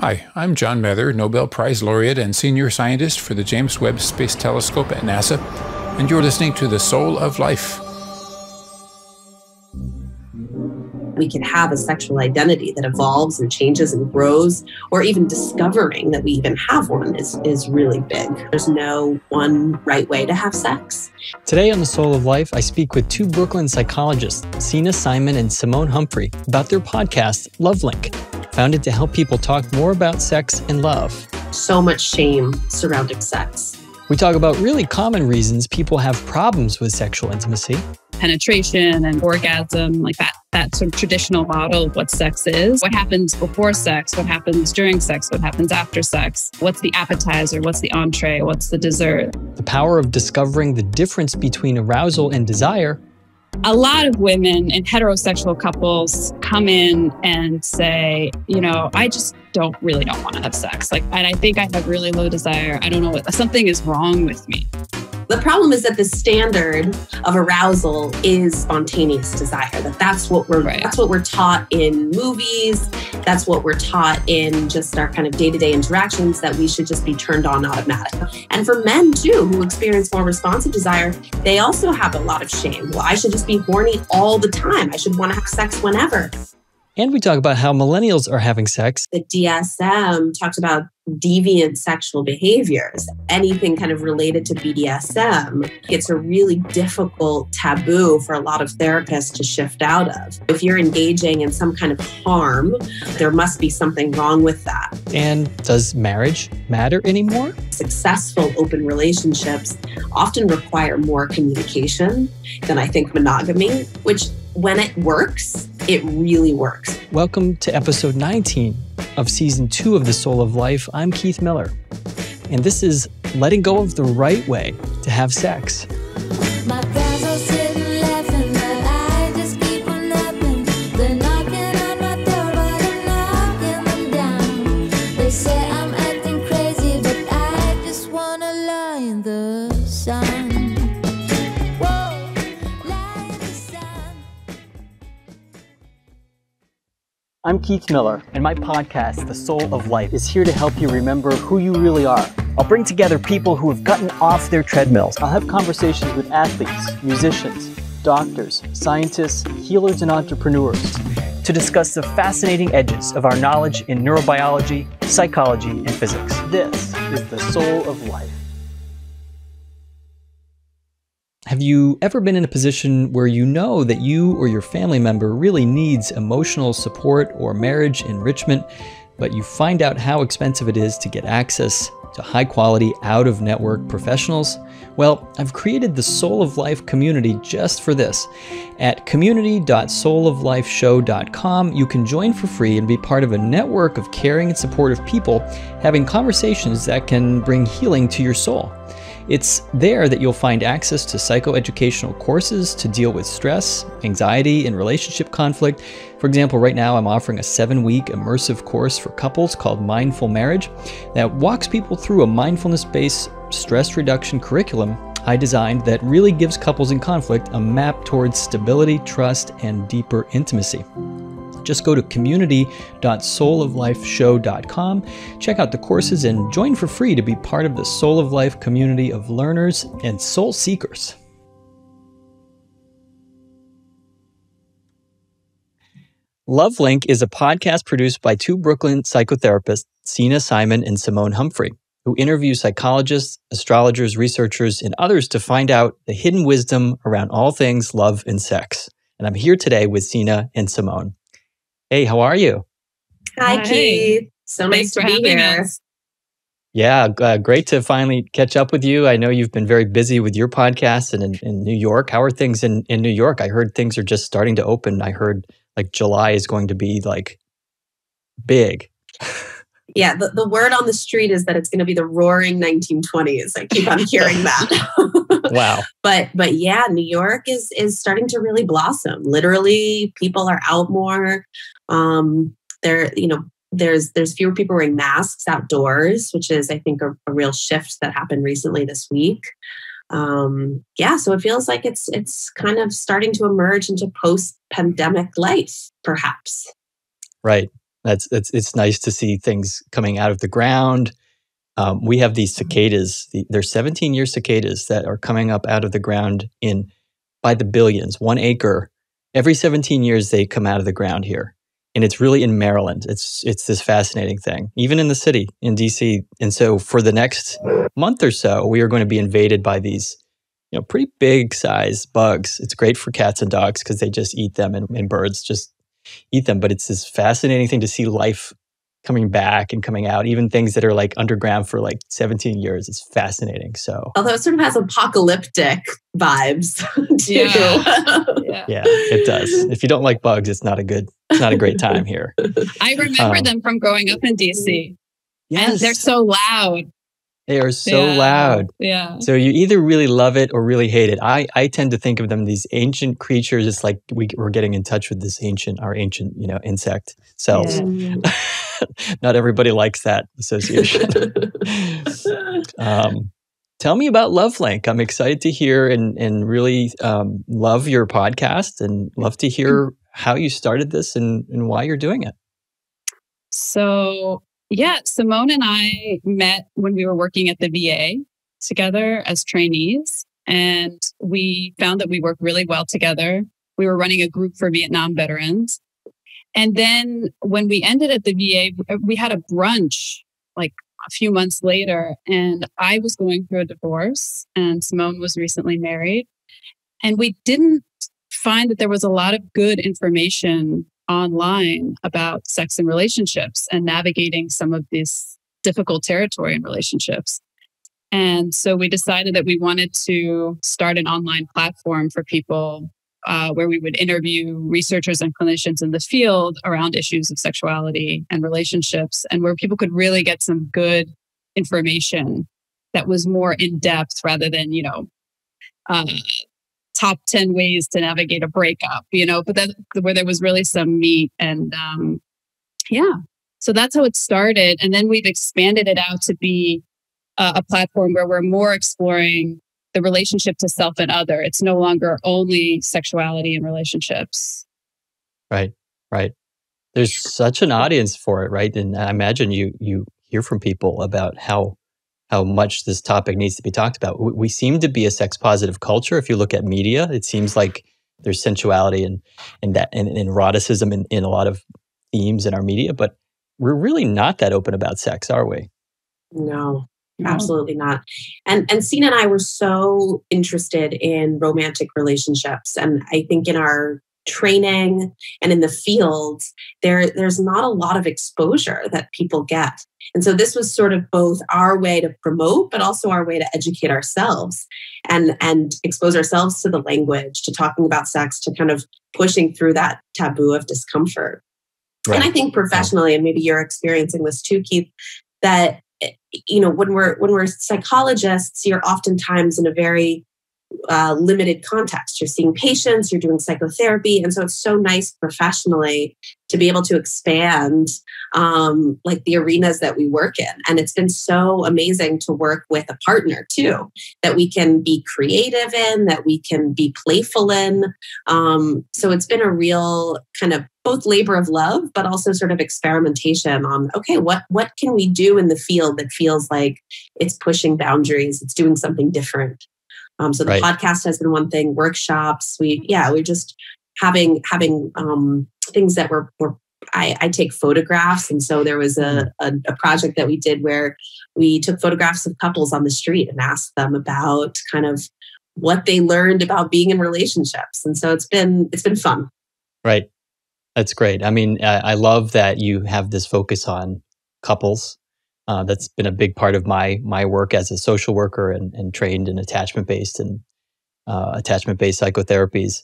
Hi, I'm John Mather, Nobel Prize laureate and senior scientist for the James Webb Space Telescope at NASA, and you're listening to The Soul of Life. We can have a sexual identity that evolves and changes and grows, or even discovering that we even have one is, is really big. There's no one right way to have sex. Today on The Soul of Life, I speak with two Brooklyn psychologists, Signe Simon and Simone Humphrey, about their podcast, LoveLink founded to help people talk more about sex and love. So much shame surrounding sex. We talk about really common reasons people have problems with sexual intimacy. Penetration and orgasm, like that, that sort of traditional model of what sex is. What happens before sex? What happens during sex? What happens after sex? What's the appetizer? What's the entree? What's the dessert? The power of discovering the difference between arousal and desire a lot of women in heterosexual couples come in and say, you know, I just don't really don't want to have sex. Like, and I think I have really low desire. I don't know what something is wrong with me. The problem is that the standard of arousal is spontaneous desire. That that's what we're right. that's what we're taught in movies. That's what we're taught in just our kind of day-to-day interactions that we should just be turned on automatically. And for men too, who experience more responsive desire, they also have a lot of shame. Well, I should just be horny all the time. I should want to have sex whenever. And we talk about how millennials are having sex. The DSM talks about deviant sexual behaviors, anything kind of related to BDSM. It's a really difficult taboo for a lot of therapists to shift out of. If you're engaging in some kind of harm, there must be something wrong with that. And does marriage matter anymore? Successful open relationships often require more communication than I think monogamy, which when it works, it really works. Welcome to episode 19 of season two of The Soul of Life. I'm Keith Miller, and this is letting go of the right way to have sex. I'm Keith Miller, and my podcast, The Soul of Life, is here to help you remember who you really are. I'll bring together people who have gotten off their treadmills. I'll have conversations with athletes, musicians, doctors, scientists, healers, and entrepreneurs to discuss the fascinating edges of our knowledge in neurobiology, psychology, and physics. This is The Soul of Life. Have you ever been in a position where you know that you or your family member really needs emotional support or marriage enrichment, but you find out how expensive it is to get access to high quality, out of network professionals? Well, I've created the Soul of Life community just for this. At community.souloflifeshow.com, you can join for free and be part of a network of caring and supportive people having conversations that can bring healing to your soul. It's there that you'll find access to psychoeducational courses to deal with stress, anxiety, and relationship conflict. For example, right now I'm offering a seven week immersive course for couples called Mindful Marriage that walks people through a mindfulness based stress reduction curriculum I designed that really gives couples in conflict a map towards stability, trust, and deeper intimacy. Just go to community.souloflifeshow.com, check out the courses, and join for free to be part of the Soul of Life community of learners and soul seekers. LoveLink is a podcast produced by two Brooklyn psychotherapists, Signe Simon and Simone Humphrey, who interview psychologists, astrologers, researchers, and others to find out the hidden wisdom around all things love and sex. And I'm here today with Signe and Simone. Hey, how are you? Hi, Hi. Keith. So Thanks nice to be here. Us. Yeah, uh, great to finally catch up with you. I know you've been very busy with your podcast and in, in, New York. How are things in, in New York? I heard things are just starting to open. I heard like July is going to be like big. yeah, the, the word on the street is that it's going to be the roaring 1920s. I keep on hearing that. wow. But but yeah, New York is is starting to really blossom. Literally, people are out more. Um, there, you know, there's there's fewer people wearing masks outdoors, which is I think a, a real shift that happened recently this week. Um, yeah, so it feels like it's it's kind of starting to emerge into post pandemic life, perhaps. Right. That's it's it's nice to see things coming out of the ground. Um, we have these cicadas. The, there's 17 year cicadas that are coming up out of the ground in by the billions, one acre. Every 17 years, they come out of the ground here, and it's really in Maryland. It's it's this fascinating thing, even in the city in DC. And so, for the next month or so, we are going to be invaded by these, you know, pretty big size bugs. It's great for cats and dogs because they just eat them, and, and birds just eat them. But it's this fascinating thing to see life coming back and coming out, even things that are like underground for like 17 years. It's fascinating. So, although it sort of has apocalyptic vibes too. Yeah. yeah. yeah, it does. If you don't like bugs, it's not a good, it's not a great time here. I remember um, them from growing up in DC. Yes. And they're so loud. They are so yeah. loud. Yeah. So you either really love it or really hate it. I, I tend to think of them these ancient creatures. It's like we, we're getting in touch with this ancient, our ancient, you know, insect cells. Yeah. Not everybody likes that association. um, tell me about LoveLink. I'm excited to hear and and really um, love your podcast and love to hear how you started this and, and why you're doing it. So yeah, Simone and I met when we were working at the VA together as trainees, and we found that we worked really well together. We were running a group for Vietnam veterans. And then when we ended at the VA, we had a brunch like a few months later, and I was going through a divorce, and Simone was recently married. And we didn't find that there was a lot of good information online about sex and relationships and navigating some of this difficult territory in relationships. And so we decided that we wanted to start an online platform for people uh, where we would interview researchers and clinicians in the field around issues of sexuality and relationships, and where people could really get some good information that was more in depth rather than, you know, uh, top 10 ways to navigate a breakup, you know, but that where there was really some meat and um yeah. So that's how it started and then we've expanded it out to be a, a platform where we're more exploring the relationship to self and other. It's no longer only sexuality and relationships. Right. Right. There's such an audience for it, right? And I imagine you you hear from people about how how much this topic needs to be talked about. We seem to be a sex positive culture. If you look at media, it seems like there's sensuality and and that and, and eroticism in, in a lot of themes in our media, but we're really not that open about sex, are we? No, absolutely not. And and Signe and I were so interested in romantic relationships, and I think in our training and in the field, there there's not a lot of exposure that people get. And so this was sort of both our way to promote, but also our way to educate ourselves and, and expose ourselves to the language, to talking about sex, to kind of pushing through that taboo of discomfort. Right. And I think professionally, and maybe you're experiencing this too, Keith, that eh, you know when we're when we're psychologists, you're oftentimes in a very uh, limited context. You're seeing patients, you're doing psychotherapy. And so it's so nice professionally to be able to expand um, like the arenas that we work in. And it's been so amazing to work with a partner too, that we can be creative in, that we can be playful in. Um, so it's been a real kind of both labor of love, but also sort of experimentation on okay, what what can we do in the field that feels like it's pushing boundaries, it's doing something different. Um, so the right. podcast has been one thing, workshops. We yeah, we're just having having um, things that were, were I, I, take photographs, and so there was a, mm. a, a project that we did where we took photographs of couples on the street and asked them about kind of what they learned about being in relationships, and so it's been it's been fun. Right, that's great. I mean, I, I love that you have this focus on couples uh, that's been a big part of my my work as a social worker and, and trained in attachment based and uh, attachment based psychotherapies.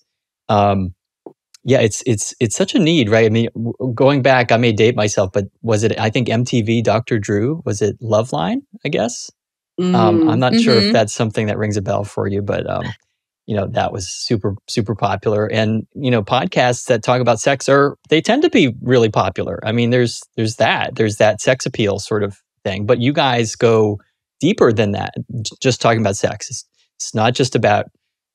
Um, yeah, it's it's it's such a need, right? I mean, going back, I may date myself, but was it? I think MTV, Dr. Drew, was it Loveline? I guess. Mm, um, I'm not mm-hmm. sure if mm-hmm. that's something that rings a bell for you, but um, you know that was super super popular. And you know, podcasts that talk about sex are they tend to be really popular. I mean, there's there's that there's that sex appeal sort of thing. But you guys go deeper than that, just talking about sex. It's, it's not just about,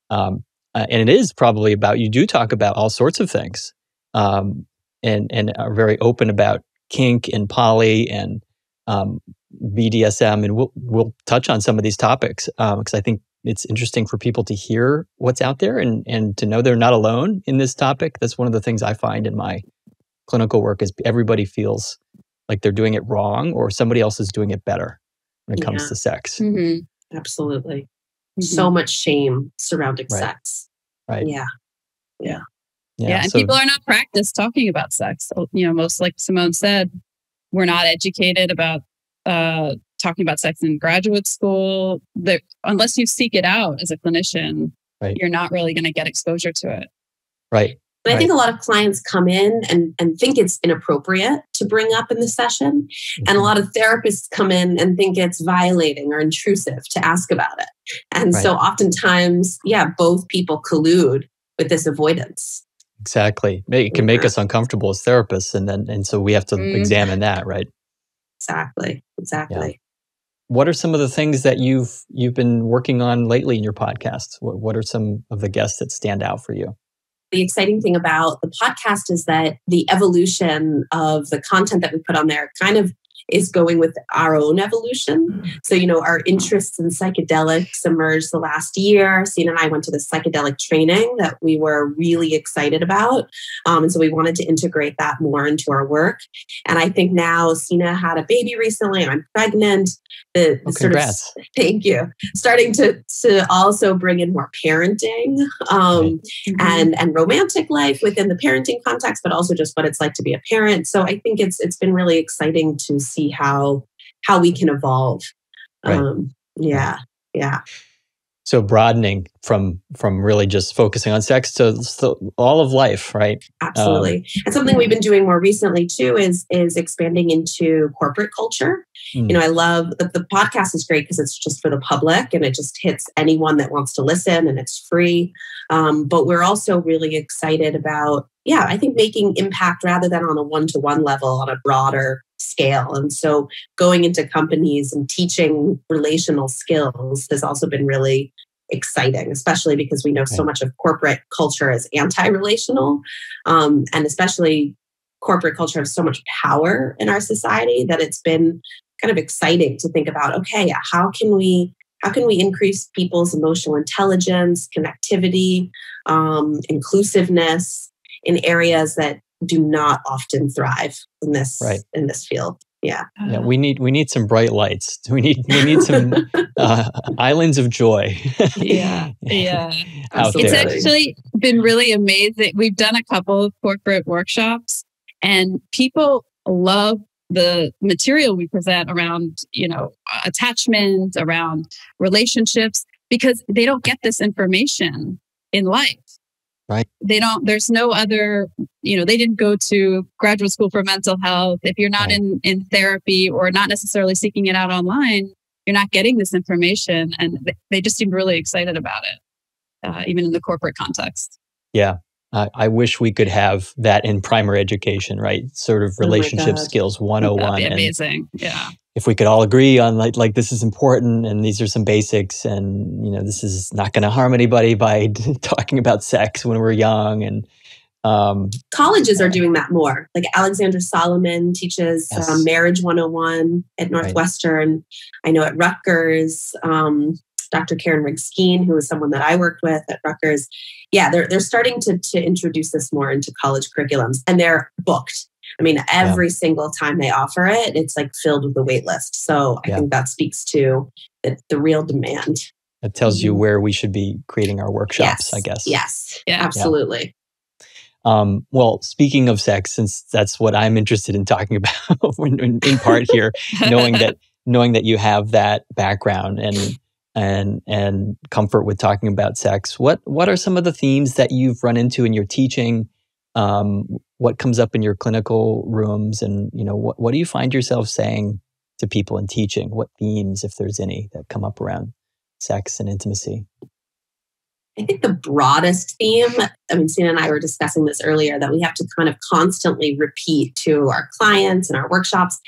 um, uh, and it is probably about, you do talk about all sorts of things um, and, and are very open about kink and poly and um, BDSM, and we'll we'll touch on some of these topics because um, I think it's interesting for people to hear what's out there and and to know they're not alone in this topic. That's one of the things I find in my clinical work is everybody feels like they're doing it wrong or somebody else is doing it better when it comes to sex. Mm-hmm. Absolutely. Mhm. So much shame surrounding Right. sex. Right. Yeah. Yeah. yeah, and so- people are not practiced talking about sex you know most like simone said we're not educated about uh talking about sex in graduate school that unless you seek it out as a clinician Right. you're not really going to get exposure to it right. But I think a lot of clients come in and, and think it's inappropriate to bring up in the session. And Mm-hmm. a lot of therapists come in and think it's violating or intrusive to ask about it. And so oftentimes, yeah, both people collude with this avoidance. Exactly. It can make Yeah. us uncomfortable as therapists, and then and so we have to Mhm. examine that, right? Exactly. Exactly. What are some of the things that you've you've been working on lately in your podcast? What what are some of the guests that stand out for you? The exciting thing about the podcast is that the evolution of the content that we put on there kind of is going with our own evolution. So, you know, our interests in psychedelics emerged the last year. Signe and I went to the psychedelic training that we were really excited about. Um, and so we wanted to integrate that more into our work. And I think now Signe had a baby recently, I'm pregnant. The, the sort of congrats. thank you starting to to also bring in more parenting um, and and romantic life within the parenting context but also just what it's like to be a parent so i think it's it's been really exciting to see how how we can evolve Right. um yeah yeah So broadening from from really just focusing on sex to, to all of life, right? absolutely and something we've been doing more recently too is is expanding into corporate culture Mm. you know i love that the podcast is great because it's just for the public and it just hits anyone that wants to listen and it's free um, but we're also really excited about yeah i think making impact rather than on a one-to-one level on a broader scale. And so going into companies and teaching relational skills has also been really exciting especially because we know so much of corporate culture is anti-relational um, and especially corporate culture has so much power in our society that it's been kind of exciting to think about okay how can we how can we increase people's emotional intelligence connectivity um, inclusiveness in areas that do not often thrive in this Right. in this field yeah Yeah, we need we need some bright lights. We need we need some uh, islands of joy. Yeah, yeah. out It's actually been really amazing. We've done a couple of corporate workshops and people love the material we present around, you know, attachment, around relationships because they don't get this information in life. Right. They don't there's no other, you know, they didn't go to graduate school for mental health. If you're not Right. in in therapy or not necessarily seeking it out online, you're not getting this information and they just seemed really excited about it uh, even in the corporate context Yeah. I, I wish we could have that in primary education, right? Sort of Oh relationship God. skills that'd 101. be And amazing yeah if we could all agree on like like this is important and these are some basics and you know this is not going to harm anybody by talking about sex when we're young and um colleges are doing that more. Like alexandra solomon teaches Yes. um, marriage 101 at northwestern. I know at rutgers um, dr karen rigskeen who is someone that i worked with at rutgers. Yeah they're, they're starting to, to introduce this more into college curriculums and they're booked i mean every single time they offer it it's like filled with a wait list so i Yeah. think that speaks to the, the real demand it tells you Mhm. where we should be creating our workshops yes i guess yes Yeah. absolutely Um, well, speaking of sex, since that's what I'm interested in talking about in, in- in part here, knowing that knowing that you have that background and and and comfort with talking about sex, what what are some of the themes that you've run into in your teaching? Um, what comes up in your clinical rooms, and you know what what do you find yourself saying to people in teaching? What themes, if there's any, that come up around sex and intimacy? I think the broadest theme, I mean, Signe and I were discussing this earlier, that we have to kind of constantly repeat to our clients and our workshops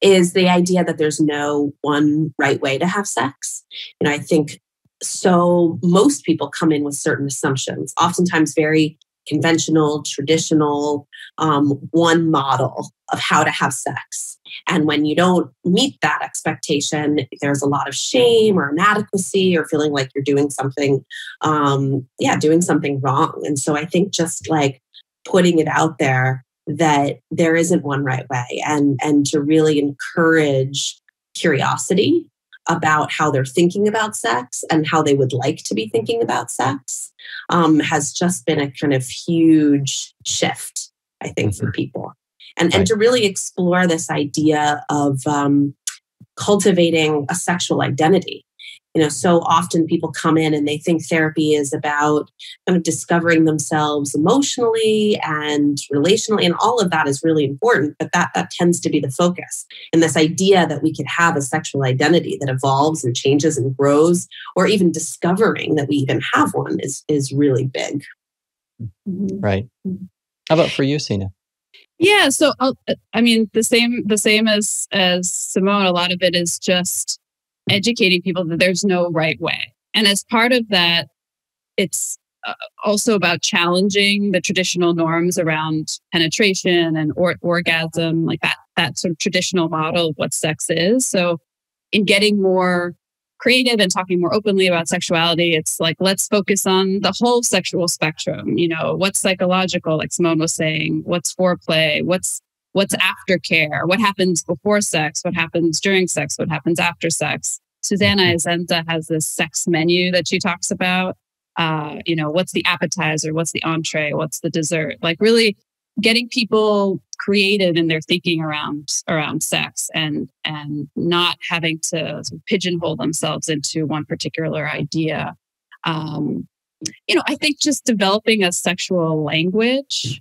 is the idea that there's no one right way to have sex. And I think so most people come in with certain assumptions, oftentimes very conventional, traditional, um, one model of how to have sex. And when you don't meet that expectation, there's a lot of shame or inadequacy or feeling like you're doing something, um, yeah, doing something wrong. And so I think just like putting it out there that there isn't one right way and and to really encourage curiosity about how they're thinking about sex and how they would like to be thinking about sex um, has just been a kind of huge shift, I think, mm-hmm. for people. And, right. and to really explore this idea of um, cultivating a sexual identity you know so often people come in and they think therapy is about kind of discovering themselves emotionally and relationally and all of that is really important but that that tends to be the focus. And this idea that we could have a sexual identity that evolves and changes and grows or even discovering that we even have one is is really big. Mm-hmm. right. How about for you Signe? Yeah so I'll, i mean the same the same as as simone a lot of it is just educating people that there's no right way. And as part of that, it's uh, also about challenging the traditional norms around penetration and or- orgasm, like that that sort of traditional model of what sex is. So, in getting more creative and talking more openly about sexuality, it's like let's focus on the whole sexual spectrum. You know, what's psychological, like Simone was saying, what's foreplay, what's what's aftercare, what happens before sex, what happens during sex, what happens after sex. Susanna mm-hmm. Has this sex menu that she talks about. Uh, you know, what's the appetizer? What's the entree? What's the dessert? Like really getting people creative in their thinking around around sex and and not having to pigeonhole themselves into one particular idea. Um, you know, I think just developing a sexual language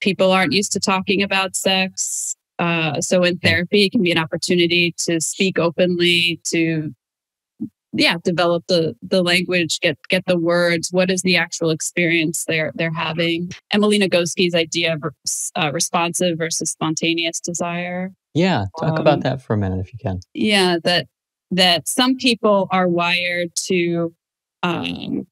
people aren't used to talking about sex. Uh, so in therapy, it can be an opportunity to speak openly, to yeah, develop the the language, get get the words. What is the actual experience they're they're having? Emily Nagoski's idea of uh, responsive versus spontaneous desire. Yeah, talk um, about that for a minute if you can. Yeah, that that some people are wired to um,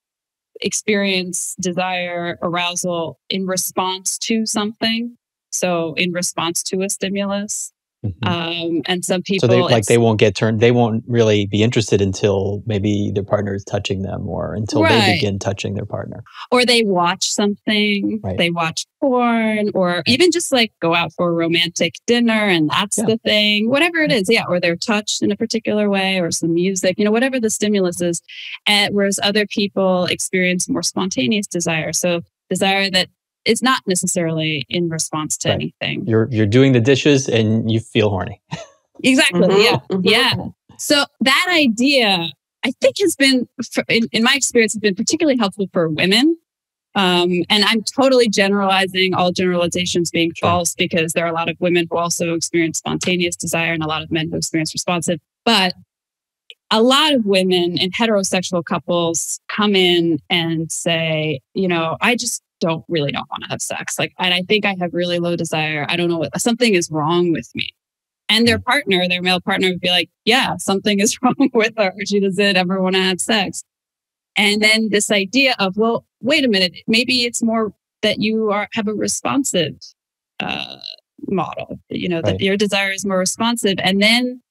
experience desire, arousal in response to something. So, in response to a stimulus, Mm-hmm. Um, and some people, so they like they won't get turned. They won't really be interested until maybe their partner is touching them, or until right. they begin touching their partner, or they watch something. Right. They watch porn, or even just like go out for a romantic dinner, and that's yeah. the thing. Whatever it is, yeah. Or they're touched in a particular way, or some music. You know, whatever the stimulus is. And whereas other people experience more spontaneous desire, so desire that it's not necessarily in response to right. anything. You're you're doing the dishes and you feel horny. exactly. Mm-hmm. Yeah. Mm-hmm. Yeah. So that idea, I think, has been, in, in my experience, has been particularly helpful for women. Um, and I'm totally generalizing, all generalizations being sure. false, because there are a lot of women who also experience spontaneous desire and a lot of men who experience responsive. But a lot of women in heterosexual couples come in and say, you know, I just don't really don't want to have sex. Like, and I think I have really low desire. I don't know what something is wrong with me. And their partner, their male partner would be like, yeah, something is wrong with her. She doesn't ever want to have sex. And then this idea of, well, wait a minute, maybe it's more that you are have a responsive uh, model, you know, right. that your desire is more responsive. And then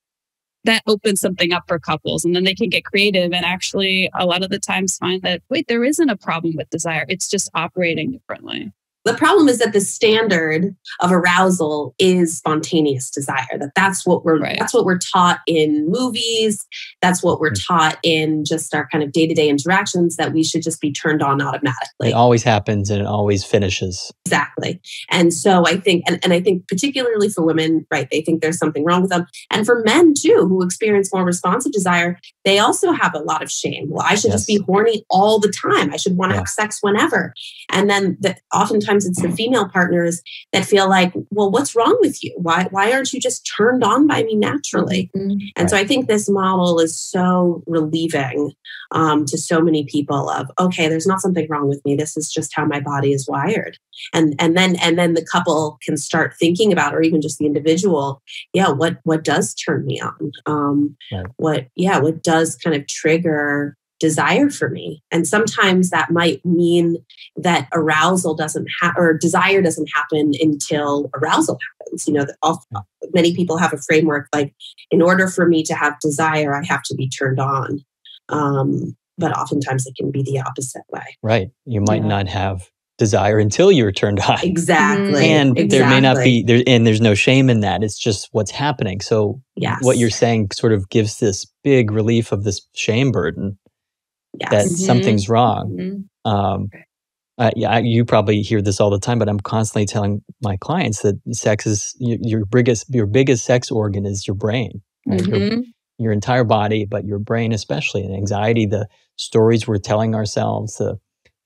that opens something up for couples and then they can get creative and actually a lot of the times find that wait there isn't a problem with desire. It's just operating differently the problem is that the standard of arousal is spontaneous desire. That that's what we're right. that's what we're taught in movies. That's what we're mm. taught in just our kind of day to day interactions. That we should just be turned on automatically. It always happens and it always finishes. Exactly. And so I think, and, and I think particularly for women, right? They think there's something wrong with them, and for men too, who experience more responsive desire, they also have a lot of shame. Well, I should yes. just be horny all the time. I should want to yeah. have sex whenever. And then the, oftentimes sometimes it's the female partners that feel like, well, what's wrong with you? Why, why aren't you just turned on by me naturally? Mm-hmm. And so I think this model is so relieving um, to so many people of, okay, there's not something wrong with me. This is just how my body is wired. And, and then, and then the couple can start thinking about, or even just the individual, yeah, what, what does turn me on? Um, right. What, yeah, what does kind of trigger desire for me. And sometimes that might mean that arousal doesn't happen or desire doesn't happen until arousal happens. You know, all, many people have a framework like, in order for me to have desire, I have to be turned on. Um, but oftentimes it can be the opposite way. Right. You might yeah. not have desire until you're turned on. Exactly. And exactly. there may not be there and there's no shame in that. It's just what's happening. So yes. what you're saying sort of gives this big relief of this shame burden yes. that mm-hmm. something's wrong. Mm-hmm. Um, uh, yeah, you probably hear this all the time, but I'm constantly telling my clients that sex is your, your biggest your biggest sex organ is your brain, right? mm-hmm. your, your, entire body, but your brain especially. And anxiety, the stories we're telling ourselves, the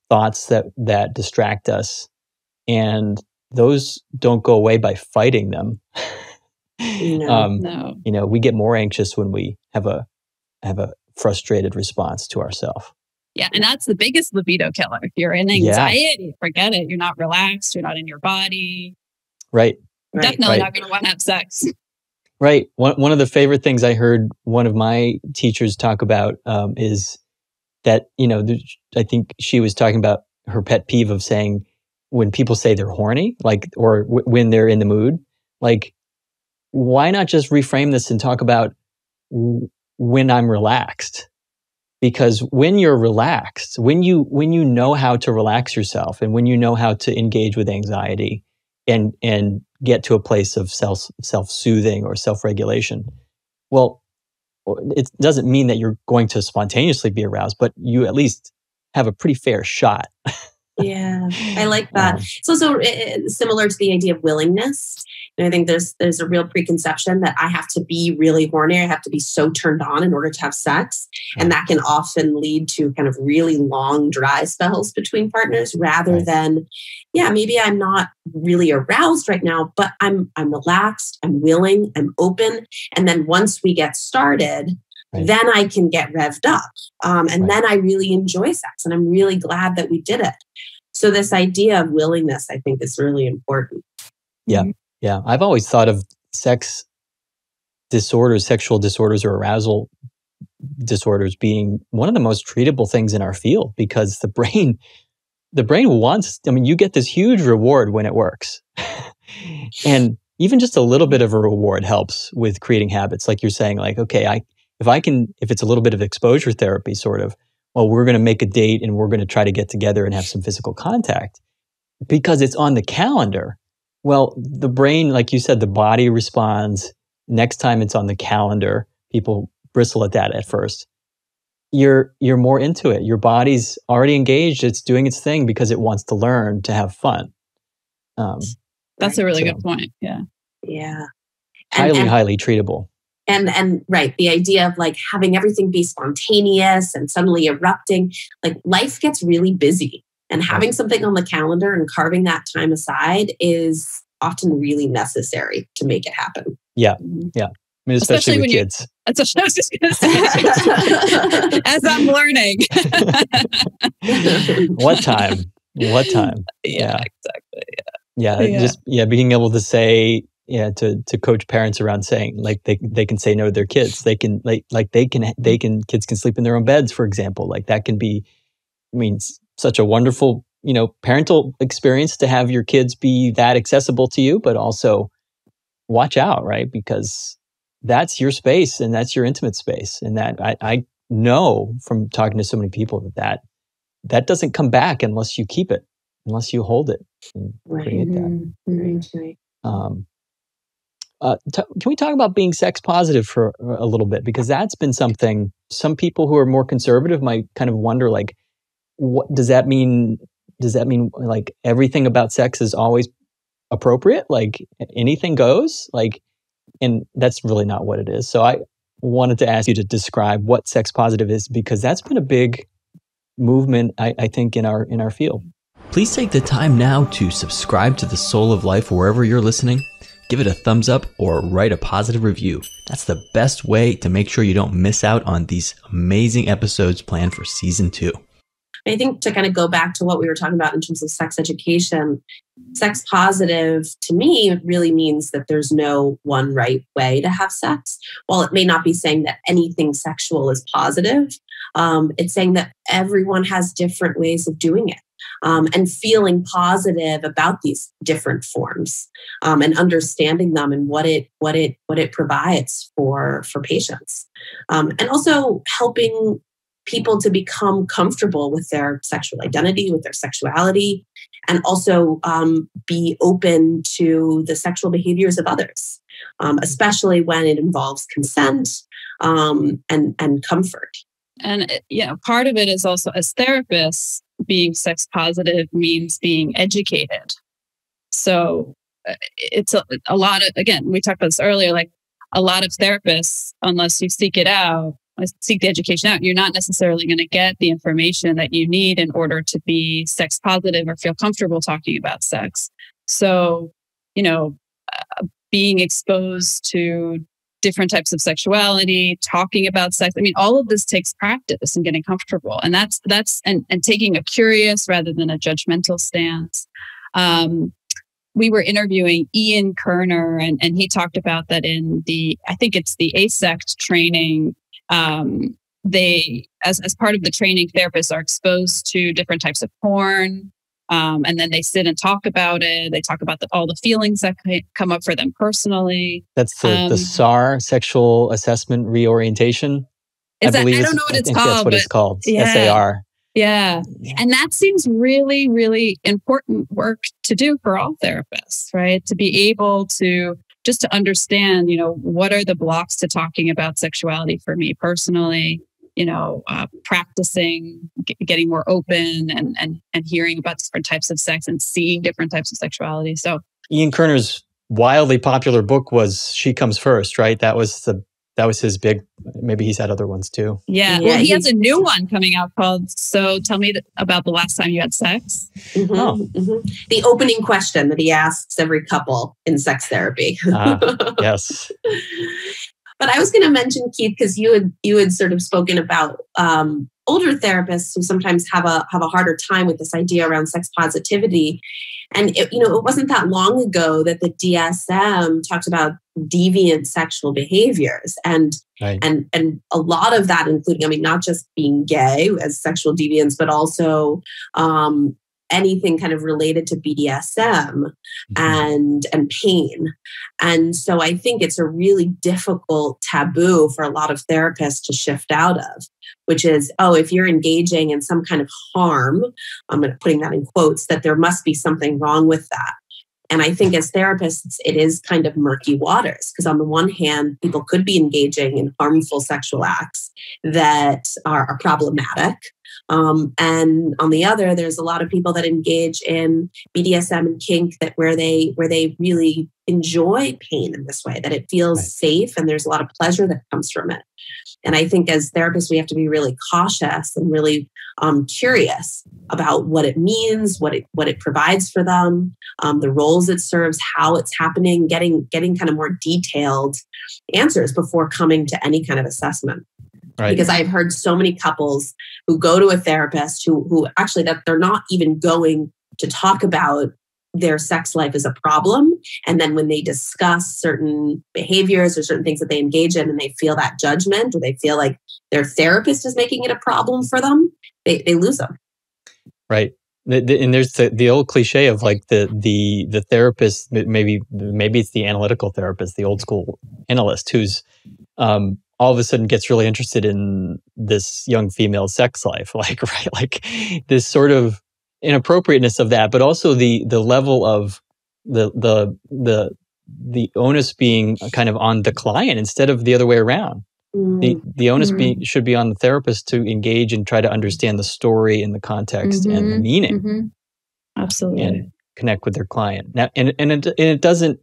thoughts that that distract us, and those don't go away by fighting them. no, um, no. You know, we get more anxious when we have a have a frustrated response to ourselves. Yeah, and that's the biggest libido killer. If you're in anxiety, yeah. forget it. You're not relaxed. You're not in your body. Right. Definitely right. not going to want to have sex. Right. One one of the favorite things I heard one of my teachers talk about um, is that you know I think she was talking about her pet peeve of saying when people say they're horny, like or w- when they're in the mood, like why not just reframe this and talk about when I'm relaxed. Because when you're relaxed, when you when you know how to relax yourself and when you know how to engage with anxiety and and get to a place of self self-soothing or self-regulation, well, it doesn't mean that you're going to spontaneously be aroused, but you at least have a pretty fair shot. yeah, I like that. It's also similar to the idea of willingness. And I think there's there's a real preconception that I have to be really horny, I have to be so turned on in order to have sex, and that can often lead to kind of really long dry spells between partners rather than yeah, maybe I'm not really aroused right now, but I'm I'm relaxed, I'm willing, I'm open, and then once we get started, Right. then I can get revved up. Um, and right. then I really enjoy sex. And I'm really glad that we did it. So, this idea of willingness, I think, is really important. Yeah. Mm-hmm. Yeah, I've always thought of sex disorders, sexual disorders, or arousal disorders being one of the most treatable things in our field because the brain the brain wants i mean you get this huge reward when it works and even just a little bit of a reward helps with creating habits like you're saying like okay i if i can if it's a little bit of exposure therapy sort of well we're going to make a date and we're going to try to get together and have some physical contact because it's on the calendar well, the brain, like you said, the body responds. Next time it's on the calendar, people bristle at that at first. You're you're more into it. Your body's already engaged. It's doing its thing because it wants to learn to have fun. Um, That's a really so, good point. Yeah. Yeah. And, highly, and, highly treatable. And and right, the idea of like having everything be spontaneous and suddenly erupting, like life gets really busy. And having something on the calendar and carving that time aside is often really necessary to make it happen. Yeah. Mm-hmm. Yeah. I mean, especially, especially with kids. that's what I was just going to say. As I'm learning. what time? What time? Yeah, yeah. exactly. Yeah. yeah. Yeah. Just, yeah, being able to say, yeah, to, to coach parents around saying like they, they can say no to their kids. They can like, like they can, they can, kids can sleep in their own beds, for example. Like that can be, I mean, such a wonderful, you know, parental experience to have your kids be that accessible to you, but also watch out, right? Because that's your space and that's your intimate space. And that I, I know from talking to so many people that, that that doesn't come back unless you keep it, unless you hold it and right. create that. Mm-hmm. Um, uh, t- can we talk about being sex positive for a little bit? Because that's been something some people who are more conservative might kind of wonder, like, what does that mean? Does that mean like everything about sex is always appropriate? Like anything goes? Like, and that's really not what it is. So I wanted to ask you to describe what sex positive is because that's been a big movement, I, I think, in our in our field. Please take the time now to subscribe to the Soul of Life wherever you're listening. Give it a thumbs up or write a positive review. That's the best way to make sure you don't miss out on these amazing episodes planned for season two. I think to kind of go back to what we were talking about in terms of sex education, sex positive to me really means that there's no one right way to have sex. While it may not be saying that anything sexual is positive, um, it's saying that everyone has different ways of doing it um, and feeling positive about these different forms um, and understanding them and what it what it what it provides for for patients. Um, and also helping people to become comfortable with their sexual identity with their sexuality and also um, be open to the sexual behaviors of others um, especially when it involves consent um, and and comfort and yeah part of it is also as therapists being sex positive means being educated. So uh, it's a, a lot of, again, we talked about this earlier, like a lot of therapists, unless you seek it out, uh, seek the education out, you're not necessarily going to get the information that you need in order to be sex positive or feel comfortable talking about sex. So, you know, uh, being exposed to different types of sexuality, talking about sex. I mean, all of this takes practice and getting comfortable. And that's, that's, and, and taking a curious rather than a judgmental stance. Um, we were interviewing Ian Kerner, and, and he talked about that in the, I think it's the AASECT training. Um, they, as, as part of the training, therapists are exposed to different types of porn, um, and then they sit and talk about it. They talk about the, all the feelings that come up for them personally. That's the, um, the SAR, sexual assessment reorientation. I, that, I don't know what it's called. That's what it's called. Yeah. SAR. Yeah. And that seems really, really important work to do for all therapists, right? To be able to just to understand, you know, what are the blocks to talking about sexuality for me personally? You know, uh, practicing, g- getting more open and, and, and hearing about different types of sex and seeing different types of sexuality. So Ian Kerner's wildly popular book was She Comes First, right? That was the that was his big maybe he's had other ones too yeah, yeah well he has a new one coming out called so tell me about the last time you had sex mm-hmm, oh. mm-hmm. the opening question that he asks every couple in sex therapy ah, yes But I was going to mention Keith because you had you had sort of spoken about um, older therapists who sometimes have a have a harder time with this idea around sex positivity. And it, you know, it wasn't that long ago that the DSM talked about deviant sexual behaviors, and right. and and a lot of that, including, I mean, not just being gay as sexual deviants, but also um, anything kind of related to BDSM mm-hmm. and and pain. And so I think it's a really difficult taboo for a lot of therapists to shift out of, which is, oh, if you're engaging in some kind of harm, I'm putting that in quotes, that there must be something wrong with that. And I think as therapists, it is kind of murky waters because, on the one hand, people could be engaging in harmful sexual acts that are, are problematic. Um, and on the other, there's a lot of people that engage in BDSM and kink that where they where they really enjoy pain in this way, that it feels right. safe and there's a lot of pleasure that comes from it. And I think as therapists, we have to be really cautious and really um, curious about what it means, what it what it provides for them, um, the roles it serves, how it's happening, getting getting kind of more detailed answers before coming to any kind of assessment. Right. Because I've heard so many couples who go to a therapist who who actually that they're not even going to talk about their sex life is a problem. And then when they discuss certain behaviors or certain things that they engage in and they feel that judgment or they feel like their therapist is making it a problem for them, they, they lose them. Right. And there's the, the old cliche of like the the the therapist maybe maybe it's the analytical therapist the old school analyst who's um, all of a sudden gets really interested in this young female sex life like right like this sort of inappropriateness of that, but also the the level of the the the the onus being kind of on the client instead of the other way around. Mm. The the onus mm. be, should be on the therapist to engage and try to understand the story and the context mm-hmm. and the mm-hmm. meaning. Mm-hmm. Absolutely. And connect with their client. Now and and it, and it doesn't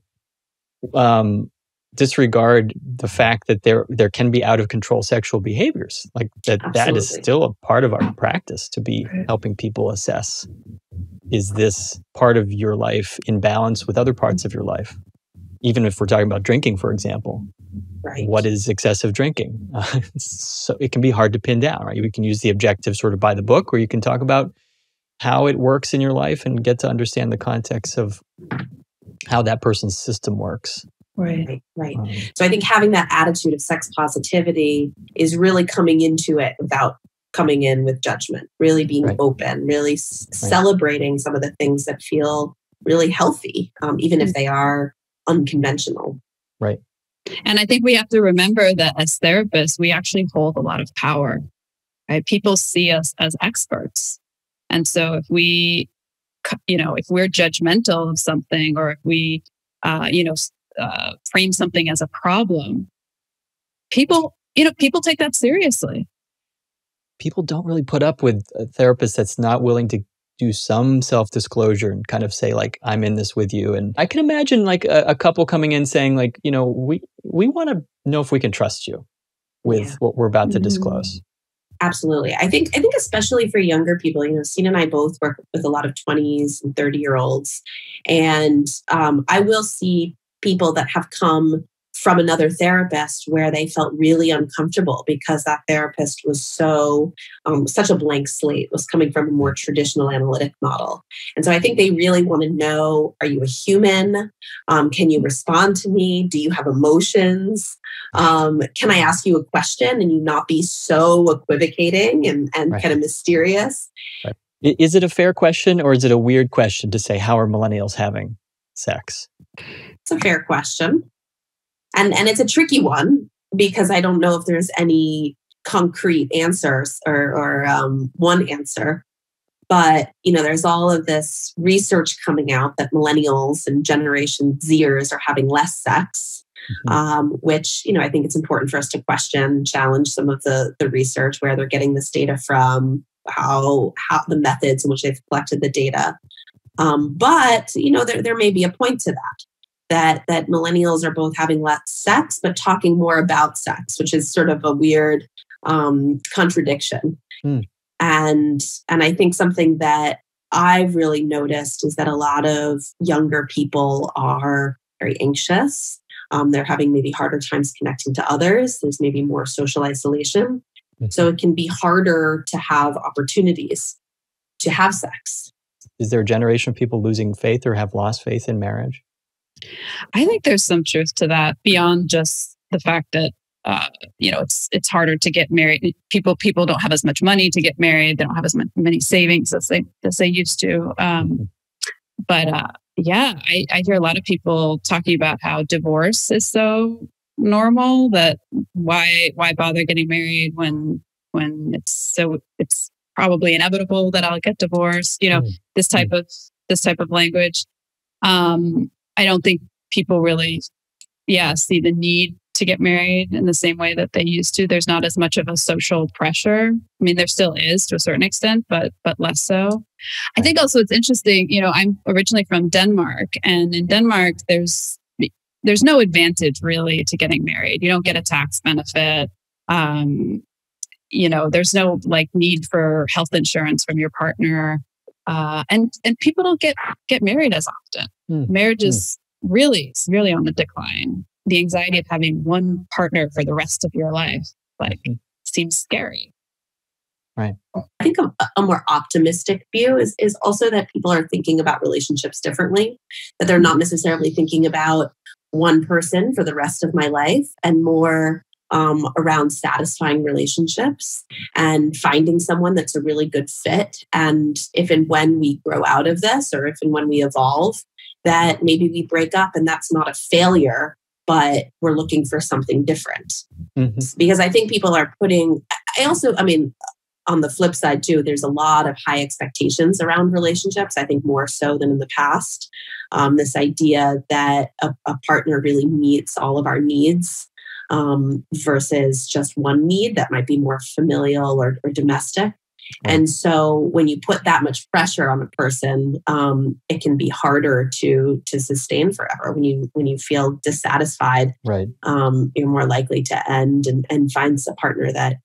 um disregard the fact that there there can be out of control sexual behaviors like that Absolutely. that is still a part of our practice to be helping people assess is this part of your life in balance with other parts of your life even if we're talking about drinking, for example, right. what is excessive drinking? Uh, so it can be hard to pin down, right? We can use the objective sort of by the book, or you can talk about how it works in your life and get to understand the context of how that person's system works. Right, right. Um, so I think having that attitude of sex positivity is really coming into it without coming in with judgment, really being right. open, really right. celebrating some of the things that feel really healthy, um, even if mm. they are unconventional. Right. And I think we have to remember that as therapists, we actually hold a lot of power. Right? People see us as experts. And so if we, you know, if we're judgmental of something or if we, uh, you know, uh, frame something as a problem, people, you know, people take that seriously. People don't really put up with a therapist that's not willing to do some self-disclosure and kind of say like i'm in this with you. And i can imagine like a, a couple coming in saying like you know we we want to know if we can trust you with yeah. what we're about to mm-hmm. disclose absolutely. I think i think especially for younger people you know Signe and i both work with a lot of 20s and 30 year olds and um, i will see people that have come from another therapist where they felt really uncomfortable because that therapist was so um, such a blank slate was coming from a more traditional analytic model. And so i think they really want to know are you a human? Um, can you respond to me? Do you have emotions? Um, can i ask you a question and you not be so equivocating and, and right. kind of mysterious? Right. is it a fair question or is it a weird question to say how are millennials having sex it's a fair question and and it's a tricky one because I don't know if there's any concrete answers or, or um, one answer. But you know, there's all of this research coming out that millennials and Generation Zers are having less sex, mm-hmm. um, which you know I think it's important for us to question, challenge some of the the research where they're getting this data from, how how the methods in which they've collected the data. Um, but you know, there there may be a point to that that that millennials are both having less sex but talking more about sex which is sort of a weird um, contradiction. Mm. and and i think something that i've really noticed is that a lot of younger people are very anxious. Um, they're having maybe harder times connecting to others. There's maybe more social isolation. Mm. so it can be harder to have opportunities to have sex is there a generation of people losing faith or have lost faith in marriage I think there's some truth to that beyond just the fact that uh, you know it's it's harder to get married. People people don't have as much money to get married. They don't have as many savings as they as they used to. Um, mm-hmm. but uh, yeah, I, I hear a lot of people talking about how divorce is so normal that why why bother getting married when when it's so it's probably inevitable that I'll get divorced. You know mm-hmm. this type mm-hmm. of this type of language. Um, I don't think people really, yeah, see the need to get married in the same way that they used to. There's not as much of a social pressure. I mean, there still is to a certain extent, but but less so. I think also it's interesting. You know, I'm originally from Denmark, and in Denmark, there's there's no advantage really to getting married. You don't get a tax benefit. Um, you know, there's no like need for health insurance from your partner. Uh, and and people don't get get married as often. Mm. Marriage mm. is really really on the decline. The anxiety of having one partner for the rest of your life like mm-hmm. seems scary. Right. I think a, a, more optimistic view is is also that people are thinking about relationships differently. That they're not necessarily thinking about one person for the rest of my life and more um, around satisfying relationships and finding someone that's a really good fit. And if and when we grow out of this, or if and when we evolve, that maybe we break up and that's not a failure, but we're looking for something different. Mm-hmm. Because I think people are putting, I also, I mean, on the flip side too there's a lot of high expectations around relationships i think more so than in the past um, this idea that a, a, partner really meets all of our needs um, versus just one need that might be more familial or, or domestic. And so when you put that much pressure on a person, um, it can be harder to to sustain forever. When you when you feel dissatisfied, right, um, you're more likely to end and, and find a partner that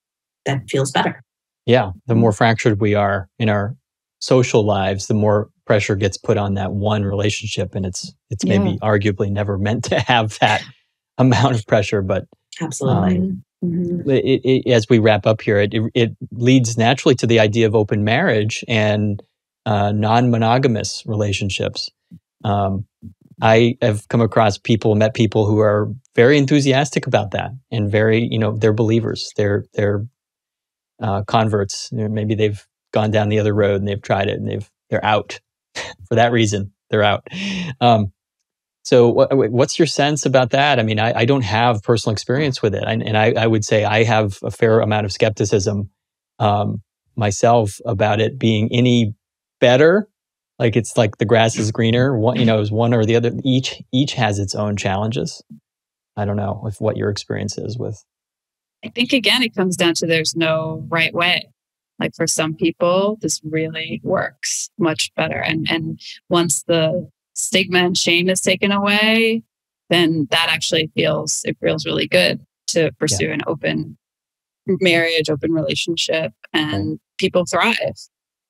that feels better. Yeah, the more fractured we are in our social lives, the more pressure gets put on that one relationship and it's it's yeah. maybe arguably never meant to have that amount of pressure but absolutely um, mm-hmm. it, it, as we wrap up here it, it leads naturally to the idea of open marriage and uh, non-monogamous relationships um, i have come across people met people who are very enthusiastic about that and very you know they're believers they're they're uh, converts maybe they've gone down the other road and they've tried it and they've they're out for that reason. They're out. Um, so, what, what's your sense about that? I mean, I, I don't have personal experience with it, and, and I, I, would say I have a fair amount of skepticism um, myself about it being any better. Like it's like the grass is greener. One, you know, is one or the other. Each each has its own challenges. I don't know if what your experience is with. I think again, it comes down to there's no right way. Like for some people, this really works much better. And and once the stigma and shame is taken away, then that actually feels it feels really good to pursue yeah. an open marriage, open relationship, and people thrive.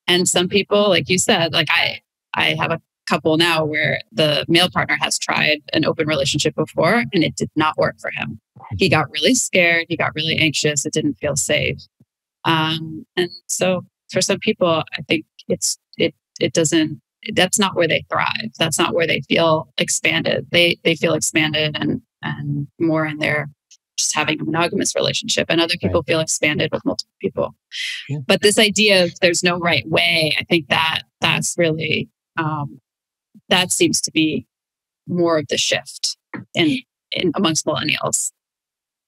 And some people, like you said, like I I have a couple now where the male partner has tried an open relationship before and it did not work for him. He got really scared, he got really anxious, it didn't feel safe. Um, and so for some people, I think it's, it, it doesn't, that's not where they thrive. That's not where they feel expanded. They, they feel expanded and, and more in their just having a monogamous relationship and other people right. feel expanded with multiple people yeah. but this idea of there's no right way i think that that's really um, that seems to be more of the shift in, in amongst millennials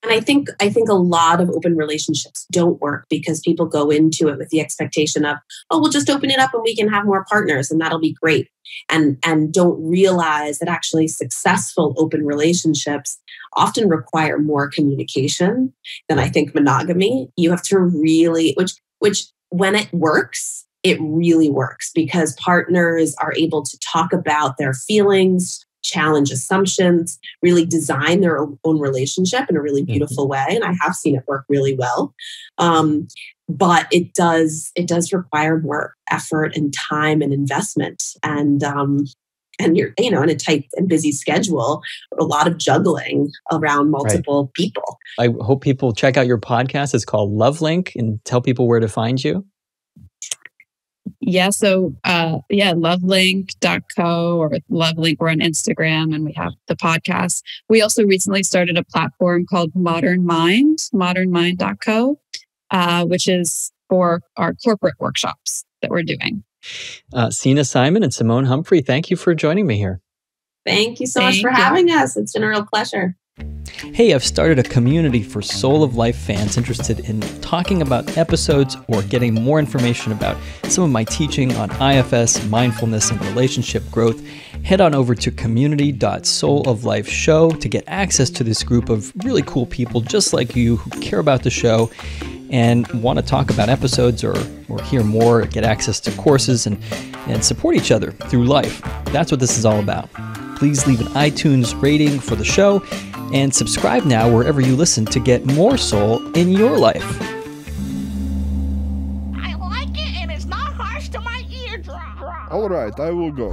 and I think I think a lot of open relationships don't work because people go into it with the expectation of, oh, we'll just open it up and we can have more partners and that'll be great. And and don't realize that actually successful open relationships often require more communication than I think monogamy. You have to really which which when it works, it really works because partners are able to talk about their feelings, challenge assumptions, really design their own relationship in a really mm-hmm. beautiful way. And I have seen it work really well. Um, but it does it does require more effort and time and investment and um, and you're you know in a tight and busy schedule a lot of juggling around multiple right. people i hope people check out your podcast it's called LoveLink and tell people where to find you yeah. So, uh, yeah, lovelink.co or lovelink. We're on Instagram and we have the podcast. We also recently started a platform called Modern Mind, modernmind.co, uh, which is for our corporate workshops that we're doing. Uh, Signe Simon and Simone Humphrey, thank you for joining me here. Thank you so thank much for you. having us. It's been a real pleasure. Hey, I've started a community for Soul of Life fans interested in talking about episodes or getting more information about some of my teaching on IFS, mindfulness, and relationship growth. Head on over to community.souloflifeshow to get access to this group of really cool people just like you who care about the show and want to talk about episodes or, or hear more, get access to courses, and, and support each other through life. That's what this is all about. Please leave an iTunes rating for the show and subscribe now wherever you listen to get more soul in your life. I like it and it's not harsh to my eardrum. All right, I will go.